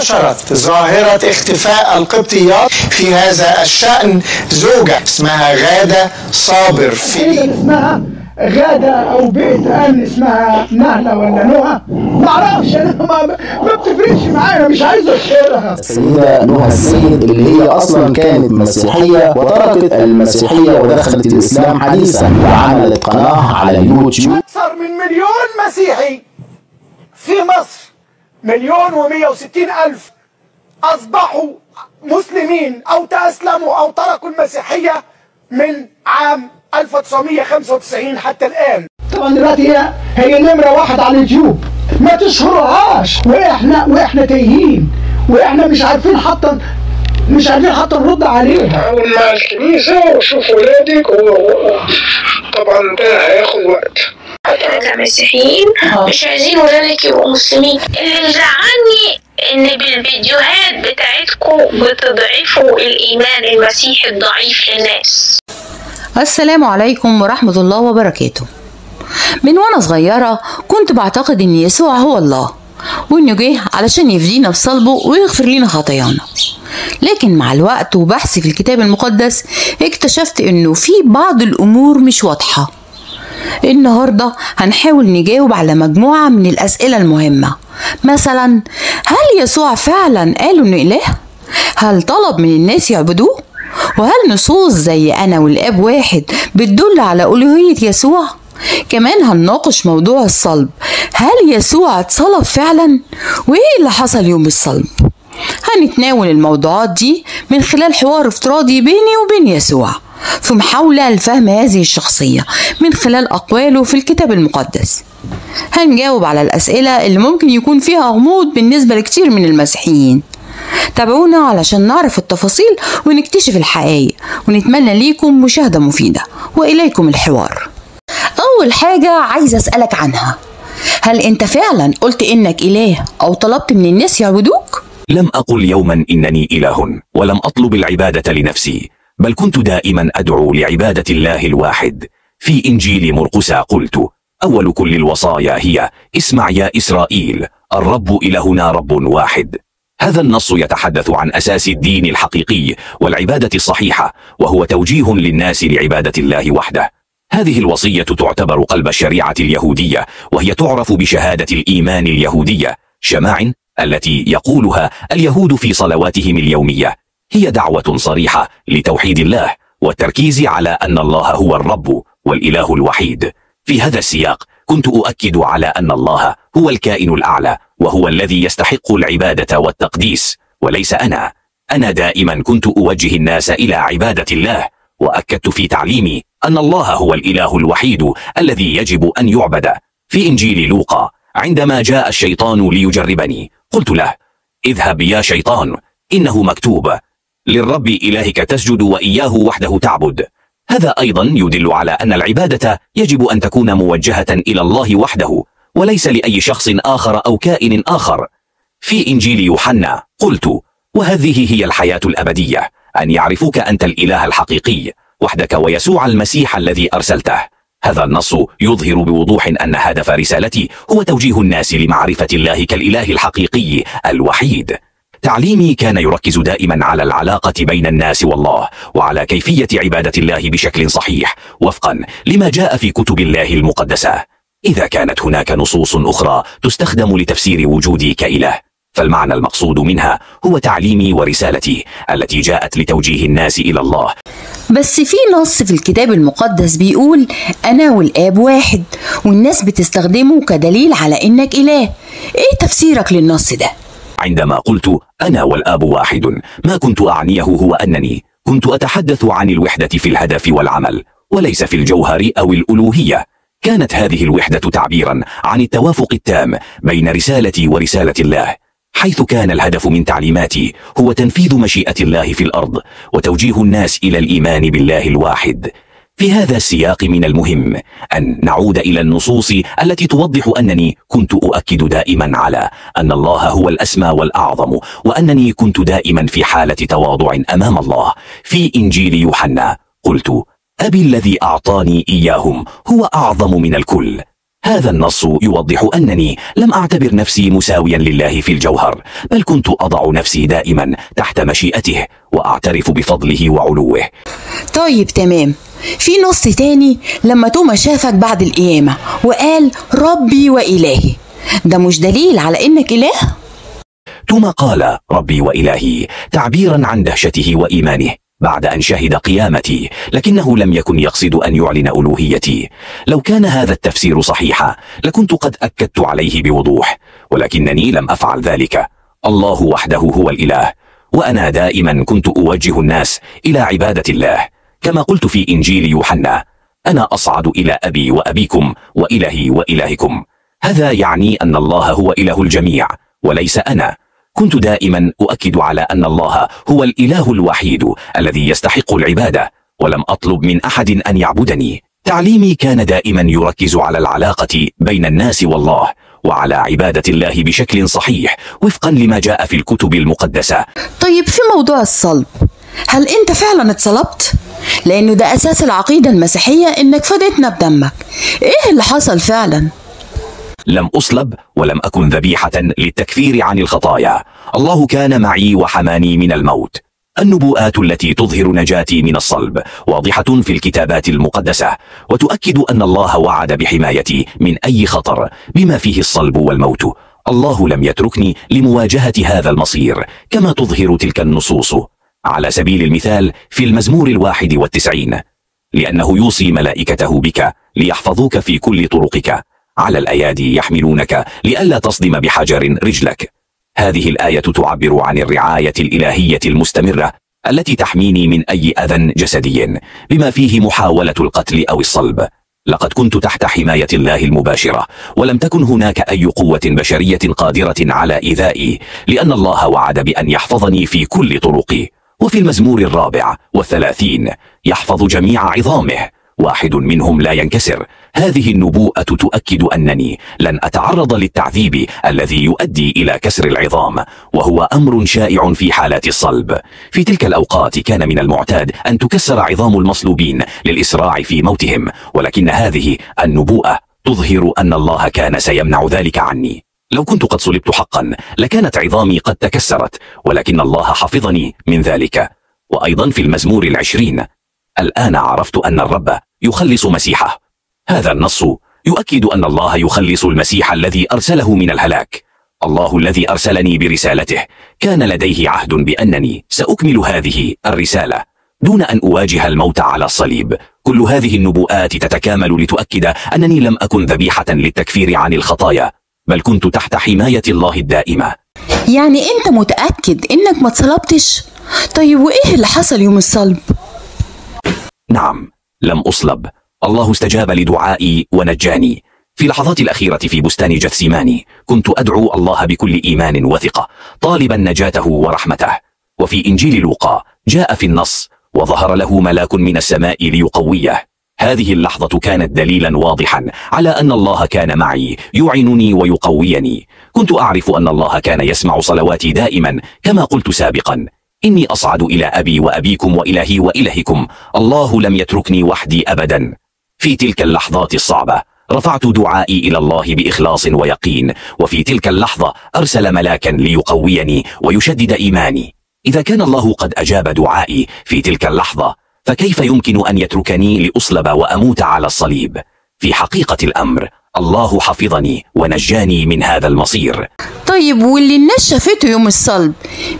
انتشرت ظاهرة اختفاء القبطيات في هذا الشأن زوجة اسمها غادة صابر في اسمها غادة أو بيت أمن اسمها نهلة ولا نهى معرفش أنا ما, ما بتفرقش معايا أنا مش عايز أشهرها السيدة نهى السيد اللي هي أصلا كانت مسيحية وتركت المسيحية ودخلت الإسلام حديثا وعملت قناة على اليوتيوب. أكثر من مليون مسيحي في مصر. مليون ومية وستين ألف أصبحوا مسلمين أو تأسلموا أو تركوا المسيحية من عام 1995 حتى الآن. طبعا دلوقتي هي هي نمرة واحد على اليوتيوب. ما تشهرهاش. وإحنا وإحنا تايهين. وإحنا مش عارفين حتى مش عارفين حتى نرد عليها. حاول مع الكنيسة وشوف ولادك. وطبعا ده هياخد وقت. إحنا كمسيحيين مش عايزين ولادك يبقوا مسلمين. اللي مزعلني إن بالفيديوهات بتاعتكم بتضعفوا الإيمان المسيحي الضعيف للناس. السلام عليكم ورحمة الله وبركاته. من وأنا صغيرة كنت بعتقد إن يسوع هو الله وانه جه علشان يفدينا بصلبه ويغفر لنا خطايانا. لكن مع الوقت وبحثي في الكتاب المقدس اكتشفت إنه في بعض الأمور مش واضحة. النهاردة هنحاول نجاوب على مجموعة من الأسئلة المهمة مثلا هل يسوع فعلا قال إنه إله؟ هل طلب من الناس يعبدوه؟ وهل نصوص زي أنا والآب واحد بتدل على ألوهية يسوع؟ كمان هنناقش موضوع الصلب هل يسوع اتصلب فعلا؟ وإيه اللي حصل يوم الصلب؟ هنتناول الموضوعات دي من خلال حوار افتراضي بيني وبين يسوع في محاولة لفهم هذه الشخصية من خلال أقواله في الكتاب المقدس. هنجاوب على الأسئلة اللي ممكن يكون فيها غموض بالنسبة لكتير من المسيحيين. تابعونا علشان نعرف التفاصيل ونكتشف الحقائق. ونتمنى ليكم مشاهدة مفيدة. وإليكم الحوار. أول حاجة عايزة أسألك عنها. هل أنت فعلا قلت إنك إله أو طلبت من الناس يعبدوك؟ لم أقل يوما إنني إله ولم أطلب العبادة لنفسي. بل كنت دائما أدعو لعبادة الله الواحد. في إنجيل مرقس قلت أول كل الوصايا هي اسمع يا إسرائيل الرب إلهنا رب واحد. هذا النص يتحدث عن أساس الدين الحقيقي والعبادة الصحيحة وهو توجيه للناس لعبادة الله وحده. هذه الوصية تعتبر قلب الشريعة اليهودية وهي تعرف بشهادة الإيمان اليهودية شماع التي يقولها اليهود في صلواتهم اليومية. هي دعوة صريحة لتوحيد الله والتركيز على أن الله هو الرب والإله الوحيد. في هذا السياق كنت أؤكد على أن الله هو الكائن الأعلى وهو الذي يستحق العبادة والتقديس. وليس أنا. أنا دائما كنت أوجه الناس إلى عبادة الله وأكدت في تعليمي أن الله هو الإله الوحيد الذي يجب أن يعبد. في إنجيل لوقا عندما جاء الشيطان ليجربني قلت له اذهب يا شيطان إنه مكتوب. للرب إلهك تسجد وإياه وحده تعبد. هذا أيضا يدل على أن العبادة يجب أن تكون موجهة إلى الله وحده وليس لأي شخص آخر أو كائن آخر. في إنجيل يوحنا قلت وهذه هي الحياة الأبدية أن يعرفوك أنت الإله الحقيقي وحدك ويسوع المسيح الذي أرسلته. هذا النص يظهر بوضوح أن هدف رسالتي هو توجيه الناس لمعرفة الله كالإله الحقيقي الوحيد. تعليمي كان يركز دائما على العلاقة بين الناس والله وعلى كيفية عبادة الله بشكل صحيح وفقا لما جاء في كتب الله المقدسة. إذا كانت هناك نصوص أخرى تستخدم لتفسير وجودي كإله فالمعنى المقصود منها هو تعليمي ورسالتي التي جاءت لتوجيه الناس إلى الله. بس في نص في الكتاب المقدس بيقول أنا والآب واحد والناس بتستخدمه كدليل على إنك إله. إيه تفسيرك للنص ده؟ عندما قلت أنا والآب واحد ما كنت أعنيه هو أنني كنت أتحدث عن الوحدة في الهدف والعمل وليس في الجوهر أو الألوهية. كانت هذه الوحدة تعبيرا عن التوافق التام بين رسالتي ورسالة الله حيث كان الهدف من تعليماتي هو تنفيذ مشيئة الله في الأرض وتوجيه الناس إلى الإيمان بالله الواحد. في هذا السياق من المهم أن نعود إلى النصوص التي توضح أنني كنت أؤكد دائما على أن الله هو الأسمى والأعظم وأنني كنت دائما في حالة تواضع أمام الله. في إنجيل يوحنا قلت أبي الذي أعطاني إياهم هو أعظم من الكل. هذا النص يوضح أنني لم أعتبر نفسي مساويا لله في الجوهر بل كنت أضع نفسي دائما تحت مشيئته وأعترف بفضله وعلوه. طيب تمام. في نص تاني لما توما شافك بعد القيامة وقال ربي وإلهي. ده مش دليل على إنك إله؟ ثم قال ربي وإلهي تعبيرا عن دهشته وإيمانه بعد أن شهد قيامتي لكنه لم يكن يقصد أن يعلن ألوهيتي. لو كان هذا التفسير صحيحا لكنت قد أكدت عليه بوضوح ولكنني لم أفعل ذلك. الله وحده هو الإله وأنا دائما كنت أوجه الناس إلى عبادة الله. كما قلت في إنجيل يوحنا أنا أصعد إلى أبي وأبيكم وإلهي وإلهكم. هذا يعني أن الله هو إله الجميع وليس أنا. كنت دائما أؤكد على أن الله هو الإله الوحيد الذي يستحق العبادة ولم أطلب من أحد أن يعبدني. تعليمي كان دائما يركز على العلاقة بين الناس والله وعلى عبادة الله بشكل صحيح وفقا لما جاء في الكتب المقدسة. طيب في موضوع الصلب. هل أنت فعلا اتصلبت؟ لأنه ده أساس العقيدة المسيحية إنك فديتنا بدمك إيه اللي حصل فعلا؟ لم أصلب ولم أكن ذبيحة للتكفير عن الخطايا. الله كان معي وحماني من الموت. النبوءات التي تظهر نجاتي من الصلب واضحة في الكتابات المقدسة وتؤكد أن الله وعد بحمايتي من أي خطر بما فيه الصلب والموت. الله لم يتركني لمواجهة هذا المصير كما تظهر تلك النصوص. على سبيل المثال في المزمور الواحد والتسعين لأنه يوصي ملائكته بك ليحفظوك في كل طرقك على الأيادي يحملونك لئلا تصدم بحجر رجلك. هذه الآية تعبر عن الرعاية الإلهية المستمرة التي تحميني من أي أذى جسدي بما فيه محاولة القتل أو الصلب. لقد كنت تحت حماية الله المباشرة ولم تكن هناك أي قوة بشرية قادرة على إيذائي لأن الله وعد بأن يحفظني في كل طرقي. وفي المزمور الرابع والثلاثين يحفظ جميع عظامه. واحد منهم لا ينكسر. هذه النبوءة تؤكد أنني لن أتعرض للتعذيب الذي يؤدي إلى كسر العظام وهو أمر شائع في حالات الصلب. في تلك الأوقات كان من المعتاد أن تكسر عظام المصلوبين للإسراع في موتهم ولكن هذه النبوءة تظهر أن الله كان سيمنع ذلك عني. لو كنت قد صلبت حقا لكانت عظامي قد تكسرت ولكن الله حفظني من ذلك. وأيضا في المزمور العشرين الآن عرفت أن الرب يخلص مسيحه. هذا النص يؤكد أن الله يخلص المسيح الذي أرسله من الهلاك. الله الذي أرسلني برسالته. كان لديه عهد بأنني سأكمل هذه الرسالة. دون أن أواجه الموت على الصليب كل هذه النبوءات تتكامل لتؤكد أنني لم أكن ذبيحة للتكفير عن الخطايا. بل كنت تحت حماية الله الدائمة. يعني أنت متأكد إنك ما اتصلبتش؟ طيب وإيه اللي حصل يوم الصلب؟ نعم لم أصلب. الله استجاب لدعائي ونجاني. في لحظات الأخيرة في بستان جثسيماني كنت أدعو الله بكل إيمان وثقة طالبا نجاته ورحمته. وفي إنجيل لوقا جاء في النص وظهر له ملاك من السماء ليقويه. هذه اللحظة كانت دليلا واضحا على أن الله كان معي يعنني ويقويني. كنت أعرف أن الله كان يسمع صلواتي دائما كما قلت سابقا. إني أصعد إلى أبي وأبيكم وإلهي وإلهكم. الله لم يتركني وحدي أبدا. في تلك اللحظات الصعبة رفعت دعائي إلى الله بإخلاص ويقين. وفي تلك اللحظة أرسل ملاكا ليقويني ويشدد إيماني. إذا كان الله قد أجاب دعائي في تلك اللحظة فكيف يمكن أن يتركني لأصلب وأموت على الصليب؟ في حقيقة الأمر الله حفظني ونجاني من هذا المصير. طيب واللي الناس شافته يوم الصلب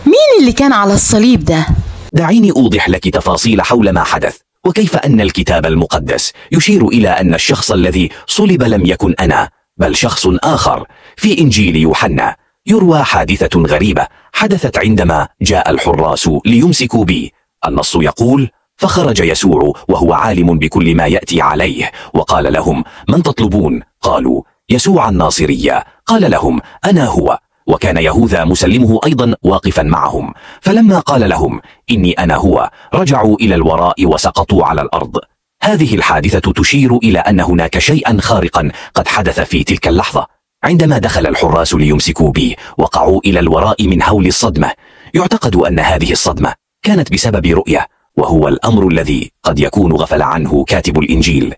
مين اللي كان على الصليب ده؟ دعيني أوضح لك تفاصيل حول ما حدث وكيف أن الكتاب المقدس يشير إلى أن الشخص الذي صلب لم يكن أنا بل شخص آخر في إنجيل يوحنا. يروى حادثة غريبة حدثت عندما جاء الحراس ليمسكوا بي. النص يقول فخرج يسوع وهو عالم بكل ما يأتي عليه وقال لهم من تطلبون؟ قالوا يسوع الناصرية قال لهم أنا هو. وكان يهوذا مسلمه أيضا واقفا معهم. فلما قال لهم إني أنا هو رجعوا إلى الوراء وسقطوا على الأرض. هذه الحادثة تشير إلى أن هناك شيئا خارقا قد حدث في تلك اللحظة. عندما دخل الحراس ليمسكوا بي وقعوا إلى الوراء من هول الصدمة. يعتقد أن هذه الصدمة كانت بسبب رؤية. وهو الأمر الذي قد يكون غفل عنه كاتب الإنجيل.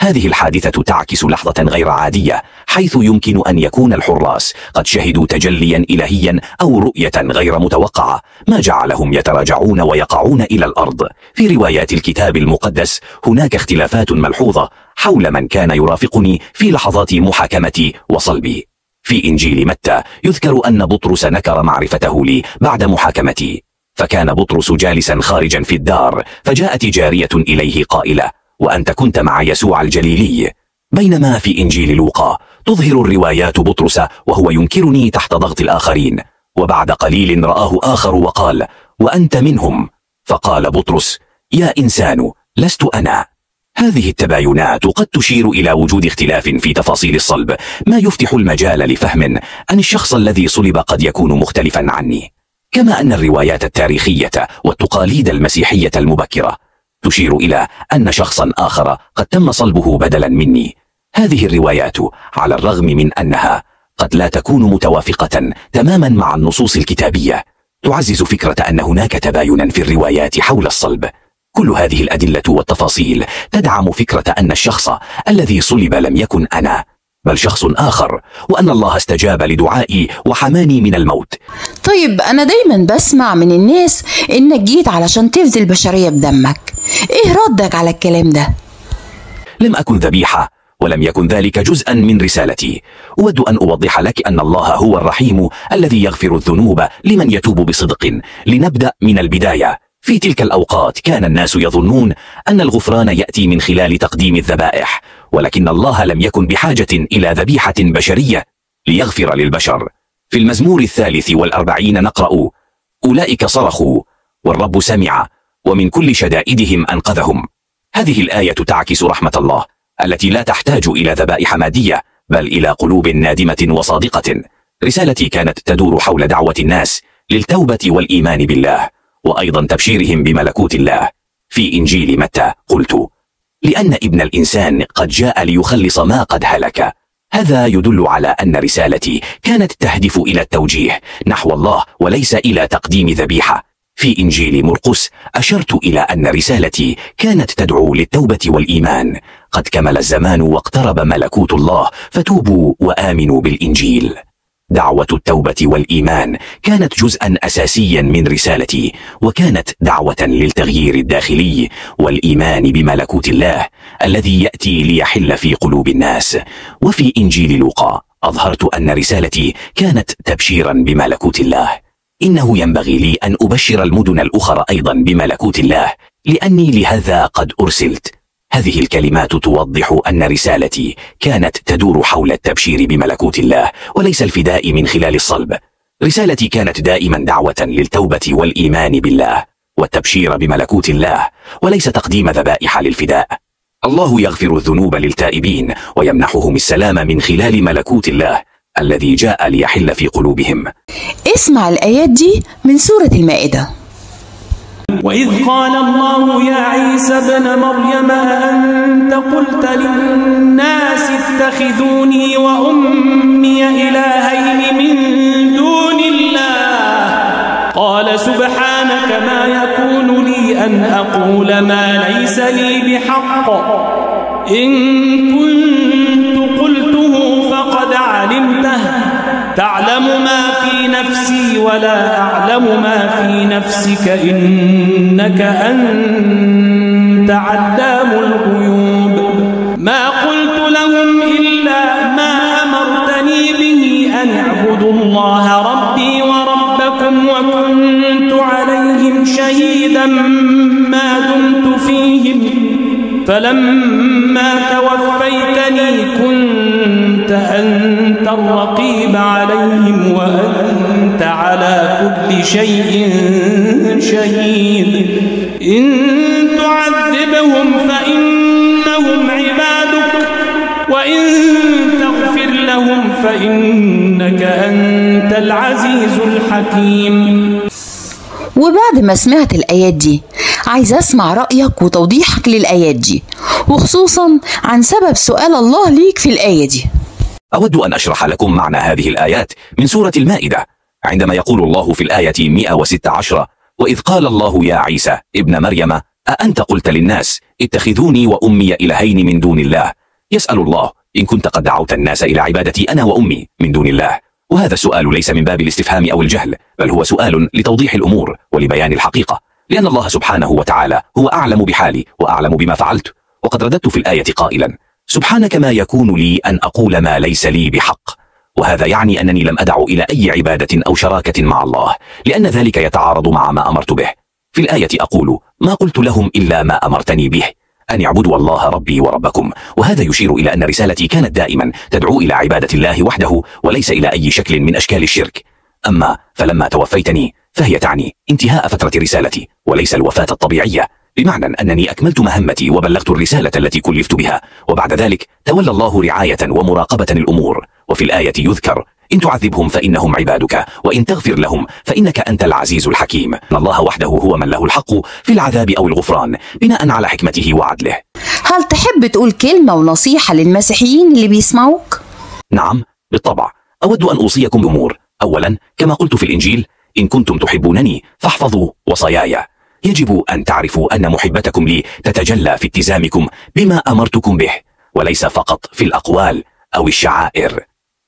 هذه الحادثة تعكس لحظة غير عادية حيث يمكن أن يكون الحراس قد شهدوا تجليا إلهيا أو رؤية غير متوقعة ما جعلهم يتراجعون ويقعون إلى الأرض. في روايات الكتاب المقدس هناك اختلافات ملحوظة حول من كان يرافقني في لحظات محاكمتي وصلبي. في إنجيل متى يذكر أن بطرس نكر معرفته لي بعد محاكمتي. فكان بطرس جالسا خارجا في الدار فجاءت جارية إليه قائلة وأنت كنت مع يسوع الجليلي؟ بينما في إنجيل لوقا. تظهر الروايات بطرس وهو ينكرني تحت ضغط الآخرين. وبعد قليل رآه آخر وقال وأنت منهم. فقال بطرس يا إنسان لست أنا. هذه التباينات قد تشير إلى وجود اختلاف في تفاصيل الصلب. ما يفتح المجال لفهم أن الشخص الذي صلب قد يكون مختلفا عني. كما أن الروايات التاريخية والتقاليد المسيحية المبكرة تشير إلى أن شخصا آخر قد تم صلبه بدلا مني. هذه الروايات على الرغم من أنها قد لا تكون متوافقة تماما مع النصوص الكتابية تعزز فكرة أن هناك تباينا في الروايات حول الصلب. كل هذه الأدلة والتفاصيل تدعم فكرة أن الشخص الذي صلب لم يكن أنا. بل شخص آخر وأن الله استجاب لدعائي وحماني من الموت. طيب أنا دايما بسمع من الناس إنك جيت علشان تفدي البشرية بدمك. إيه ردك على الكلام ده؟ لم أكن ذبيحة ولم يكن ذلك جزءا من رسالتي. أود أن أوضح لك أن الله هو الرحيم الذي يغفر الذنوب لمن يتوب بصدق. لنبدأ من البداية. في تلك الأوقات كان الناس يظنون أن الغفران يأتي من خلال تقديم الذبائح ولكن الله لم يكن بحاجة إلى ذبيحة بشرية ليغفر للبشر. في المزمور الثالث والأربعين نقرأ أولئك صرخوا والرب سمع ومن كل شدائدهم أنقذهم. هذه الآية تعكس رحمة الله التي لا تحتاج إلى ذبائح مادية بل إلى قلوب نادمة وصادقة. رسالتي كانت تدور حول دعوة الناس للتوبة والإيمان بالله وأيضا تبشيرهم بملكوت الله. في إنجيل متى قلت لأن ابن الإنسان قد جاء ليخلص ما قد هلك. هذا يدل على أن رسالتي كانت تهدف إلى التوجيه نحو الله وليس إلى تقديم ذبيحة. في إنجيل مرقس أشرت إلى أن رسالتي كانت تدعو للتوبة والإيمان. قد كمل الزمان واقترب ملكوت الله. فتوبوا وآمنوا بالإنجيل. دعوة التوبة والإيمان كانت جزءا أساسيا من رسالتي وكانت دعوة للتغيير الداخلي والإيمان بملكوت الله الذي يأتي ليحل في قلوب الناس. وفي إنجيل لوقا أظهرت أن رسالتي كانت تبشيرا بملكوت الله. إنه ينبغي لي أن أبشر المدن الأخرى أيضا بملكوت الله لأني لهذا قد أرسلت. هذه الكلمات توضح أن رسالتي كانت تدور حول التبشير بملكوت الله وليس الفداء من خلال الصلب. رسالتي كانت دائما دعوة للتوبة والإيمان بالله والتبشير بملكوت الله وليس تقديم ذبائح للفداء. الله يغفر الذنوب للتائبين ويمنحهم السلام من خلال ملكوت الله الذي جاء ليحل في قلوبهم. اسمع الآيات دي من سورة المائدة. وإذ قال الله يا عيسى ابن مريم أنت قلت للناس اتخذوني وأمي إلهين من دون الله؟ قال سبحانك ما يكون لي أن أقول ما ليس لي بحق. إن كنت قلته فقد علمته. تعلم ما في نفسي ولا أعلم ما في نفسك إنك أنت علام الغيوب. ما قلت لهم إلا ما أمرتني به أن اعبدوا الله ربي وربكم وكنت عليهم شهيدا ما دمت فيهم. فلما توفيتني كنت أنت الرقيب عليهم وأنت على كل شيء شهيد. إن تعذبهم فإنهم عبادك وإن تغفر لهم فإنك أنت العزيز الحكيم. وبعد ما سمعت الآيات دي عايز أسمع رأيك وتوضيحك للآيات دي وخصوصا عن سبب سؤال الله ليك في الآية دي أود أن أشرح لكم معنى هذه الآيات من سورة المائدة. عندما يقول الله في الآية 116 وإذ قال الله يا عيسى ابن مريم أأنت قلت للناس اتخذوني وأمي إلهين من دون الله؟ يسأل الله إن كنت قد دعوت الناس إلى عبادتي أنا وأمي من دون الله. وهذا السؤال ليس من باب الاستفهام أو الجهل بل هو سؤال لتوضيح الأمور ولبيان الحقيقة لأن الله سبحانه وتعالى هو أعلم بحالي وأعلم بما فعلت وقد رددت في الآية قائلا سبحانك ما يكون لي أن أقول ما ليس لي بحق. وهذا يعني أنني لم أدع إلى أي عبادة أو شراكة مع الله لأن ذلك يتعارض مع ما أمرت به. في الآية أقول ما قلت لهم إلا ما أمرتني به أن اعبدوا الله ربي وربكم. وهذا يشير إلى أن رسالتي كانت دائما تدعو إلى عبادة الله وحده وليس إلى أي شكل من أشكال الشرك. أما فلما توفيتني فهي تعني انتهاء فترة رسالتي وليس الوفاة الطبيعية. بمعنى أنني أكملت مهمتي وبلغت الرسالة التي كلفت بها وبعد ذلك تولى الله رعاية ومراقبة الأمور. وفي الآية يذكر إن تعذبهم فإنهم عبادك وإن تغفر لهم فإنك أنت العزيز الحكيم. أن الله وحده هو من له الحق في العذاب أو الغفران بناء على حكمته وعدله. هل تحب تقول كلمة ونصيحة للمسيحيين اللي بيسمعوك؟ نعم بالطبع. أود أن أوصيكم بأمور. أولا كما قلت في الإنجيل إن كنتم تحبونني فاحفظوا وصاياي. يجب أن تعرفوا أن محبتكم لي تتجلى في التزامكم بما أمرتكم به وليس فقط في الأقوال أو الشعائر.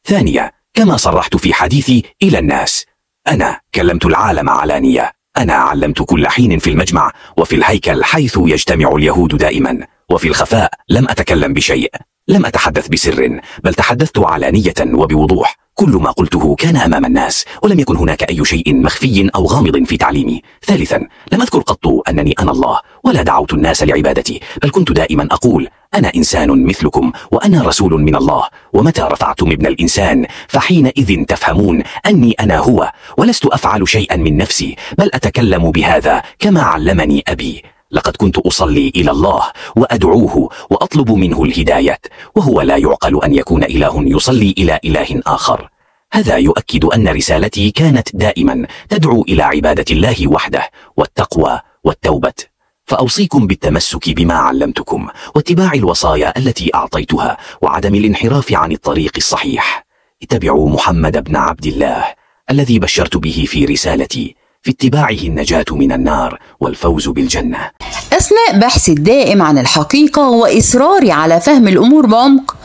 ثانيا كما صرحت في حديثي إلى الناس. أنا كلمت العالم علانية أنا علمت كل حين في المجمع وفي الهيكل حيث يجتمع اليهود دائما وفي الخفاء لم أتكلم بشيء. لم أتحدث بسر بل تحدثت علانية وبوضوح. كل ما قلته كان أمام الناس ولم يكن هناك أي شيء مخفي أو غامض في تعليمي. ثالثا لم أذكر قط أنني أنا الله ولا دعوت الناس لعبادتي بل كنت دائما أقول أنا إنسان مثلكم وأنا رسول من الله ومتى رفعتم ابن الإنسان؟ فحينئذ تفهمون أني أنا هو ولست أفعل شيئا من نفسي بل أتكلم بهذا كما علمني أبي. لقد كنت أصلي إلى الله وأدعوه وأطلب منه الهداية وهو لا يعقل أن يكون إله يصلي إلى إله آخر. هذا يؤكد أن رسالتي كانت دائما تدعو إلى عبادة الله وحده والتقوى والتوبة. فأوصيكم بالتمسك بما علمتكم واتباع الوصايا التي أعطيتها وعدم الانحراف عن الطريق الصحيح. اتبعوا محمد بن عبد الله الذي بشرت به في رسالتي. في اتباعه النجاة من النار والفوز بالجنة. أثناء بحثي الدائم عن الحقيقة وإصراري على فهم الأمور بعمق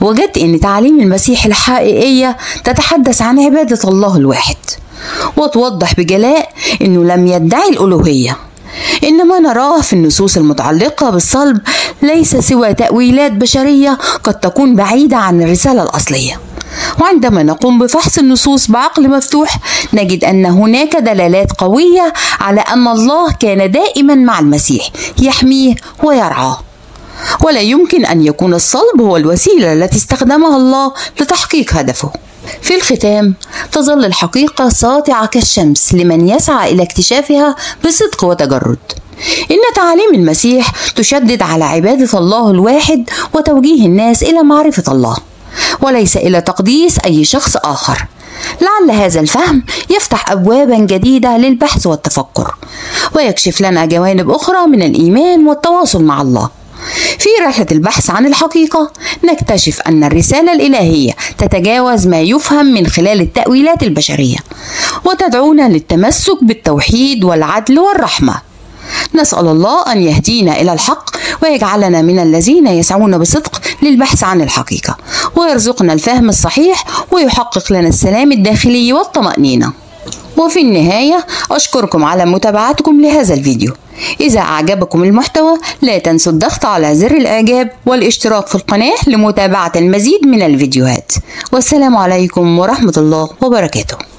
وجدت أن تعاليم المسيح الحقيقية تتحدث عن عبادة الله الواحد وتوضح بجلاء أنه لم يدعي الألوهية. إنما نراه في النصوص المتعلقة بالصلب ليس سوى تأويلات بشرية قد تكون بعيدة عن الرسالة الأصلية. وعندما نقوم بفحص النصوص بعقل مفتوح نجد أن هناك دلالات قوية على أن الله كان دائما مع المسيح يحميه ويرعاه. ولا يمكن أن يكون الصلب هو الوسيلة التي استخدمها الله لتحقيق هدفه. في الختام تظل الحقيقة ساطعة كالشمس لمن يسعى إلى اكتشافها بصدق وتجرد. إن تعاليم المسيح تشدد على عبادة الله الواحد وتوجيه الناس إلى معرفة الله وليس إلى تقديس أي شخص آخر. لعل هذا الفهم يفتح أبوابا جديدة للبحث والتفكر ويكشف لنا جوانب أخرى من الإيمان والتواصل مع الله. في رحلة البحث عن الحقيقة نكتشف أن الرسالة الإلهية تتجاوز ما يفهم من خلال التأويلات البشرية وتدعونا للتمسك بالتوحيد والعدل والرحمة. نسأل الله أن يهدينا إلى الحق ويجعلنا من الذين يسعون بصدق للبحث عن الحقيقة ويرزقنا الفهم الصحيح ويحقق لنا السلام الداخلي والطمأنينة. وفي النهاية أشكركم على متابعتكم لهذا الفيديو. إذا أعجبكم المحتوى لا تنسوا الضغط على زر الإعجاب والاشتراك في القناة لمتابعة المزيد من الفيديوهات. والسلام عليكم ورحمة الله وبركاته.